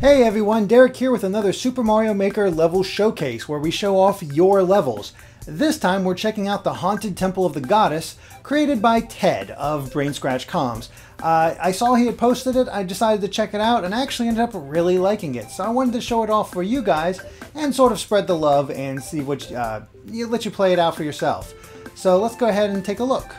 Hey everyone, Derek here with another Super Mario Maker level showcase where we show off your levels. This time we're checking out the Haunted Temple of the Goddess, created by Ted of Brain Scratch Comms. Uh, I saw he had posted it, I decided to check it out, and actually ended up really liking it. So I wanted to show it off for you guys and sort of spread the love and see what uh, let you play it out for yourself. So let's go ahead and take a look.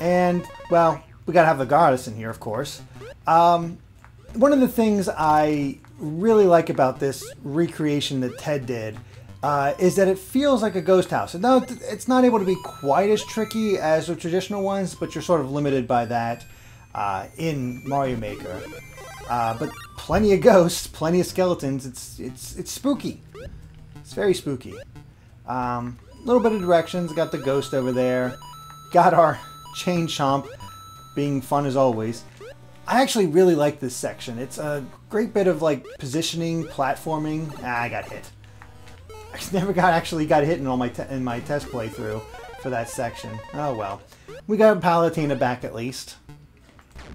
And, well, we gotta have the goddess in here, of course. Um, one of the things I really like about this recreation that Ted did uh, is that it feels like a ghost house. And no, it's not able to be quite as tricky as the traditional ones, but you're sort of limited by that uh, in Mario Maker. Uh, but plenty of ghosts, plenty of skeletons. It's it's it's spooky. It's very spooky. A um, little bit of directions. Got the ghost over there. Got our chain chomp being fun as always. I actually really like this section. It's a great bit of like positioning, platforming. Ah, I got hit. I never got actually got hit in all my in my test playthrough for that section. Oh well. We got Palutena back at least.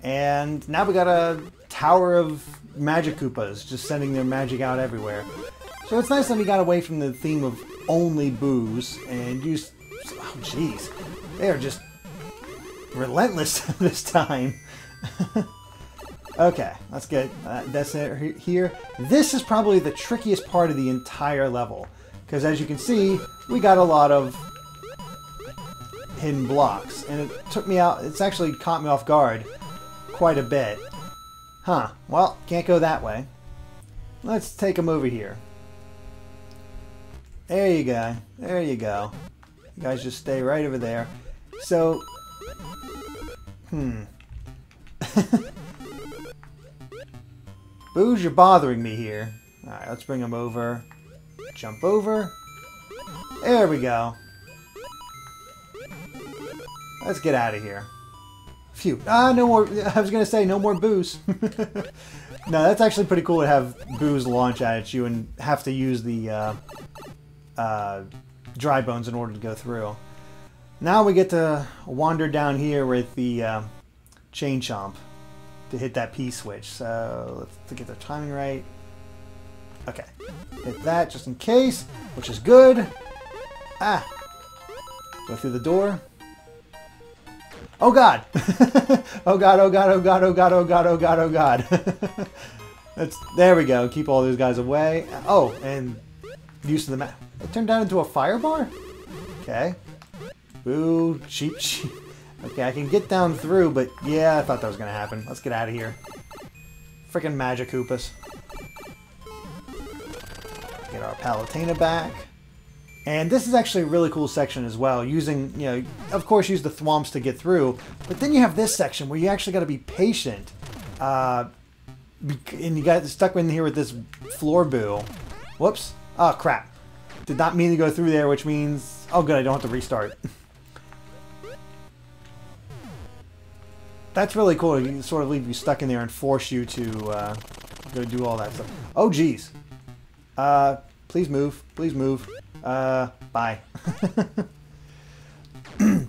And now we got a tower of Magic Koopas just sending their magic out everywhere. So it's nice that we got away from the theme of only boos and used... Oh, jeez. They are just relentless this time. okay, let's get uh, that's it here. This is probably the trickiest part of the entire level. Because as you can see, we got a lot of hidden blocks. And it took me out, it's actually caught me off guard quite a bit. Huh, well, can't go that way. Let's take them over here. There you go. There you go. You guys just stay right over there. So, Hmm. Boos, you're bothering me here. Alright, let's bring him over. Jump over. There we go. Let's get out of here. Phew. Ah, no more. I was going to say, no more boos. no, that's actually pretty cool to have boos launch at you and have to use the uh, uh, dry bones in order to go through. Now we get to wander down here with the uh, Chain Chomp to hit that P switch. So let's get the timing right. Okay. Hit that just in case, which is good. Ah. Go through the door. Oh god! oh god, oh god, oh god, oh god, oh god, oh god, oh god. That's there we go. Keep all those guys away. Oh, and use of the map. It turned down into a fire bar? Okay. Boo, cheap, cheap. Okay, I can get down through, but yeah, I thought that was to happen. Let's get out of here. Freaking Magic Koopas. Get our Palutena back. And this is actually a really cool section as well, using, you know, of course use the thwomps to get through, but then you have this section where you actually got to be patient. Uh, and you got stuck in here with this floor boo. Whoops. Oh, crap. Did not mean to go through there, which means... Oh, good, I don't have to restart. that's really cool. You sort of leave you stuck in there and force you to uh, go do all that stuff. Oh, geez. Uh, please move. Please move. Uh, bye.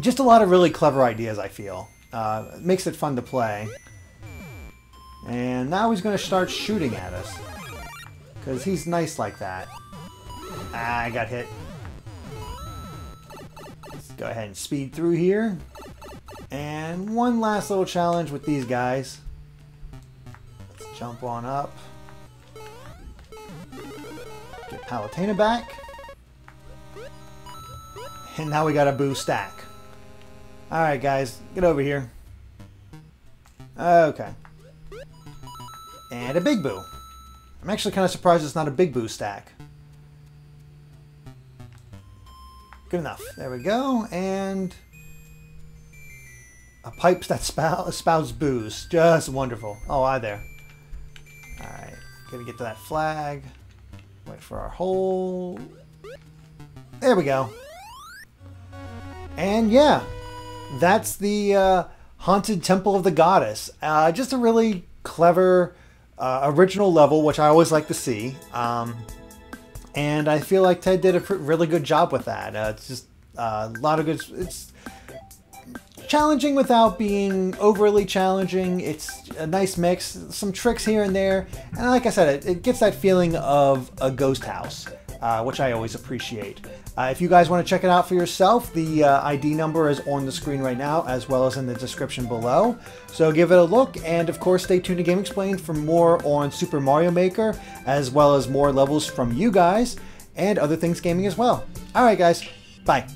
Just a lot of really clever ideas, I feel. Uh, makes it fun to play. And now he's going to start shooting at us. Because he's nice like that. Ah, I got hit. Let's go ahead and speed through here. And one last little challenge with these guys. Let's jump on up. Get Palutena back. And now we got a boo stack. Alright guys, get over here. Okay. And a big boo. I'm actually kind of surprised it's not a big boo stack. Good enough. There we go. And pipes that spout, spouts boos. Just wonderful. Oh, hi there. Alright, gotta get to that flag. Wait for our hole. There we go. And yeah, that's the uh, Haunted Temple of the Goddess. Uh, just a really clever, uh, original level, which I always like to see. Um, and I feel like Ted did a really good job with that. Uh, it's just Uh, a lot of good. It's challenging without being overly challenging. It's a nice mix, some tricks here and there, and like I said, it, it gets that feeling of a ghost house, uh, which I always appreciate. Uh, if you guys want to check it out for yourself, the uh, ID number is on the screen right now, as well as in the description below. So give it a look, and of course, stay tuned to GameXplain for more on Super Mario Maker, as well as more levels from you guys and other things gaming as well. All right, guys, bye.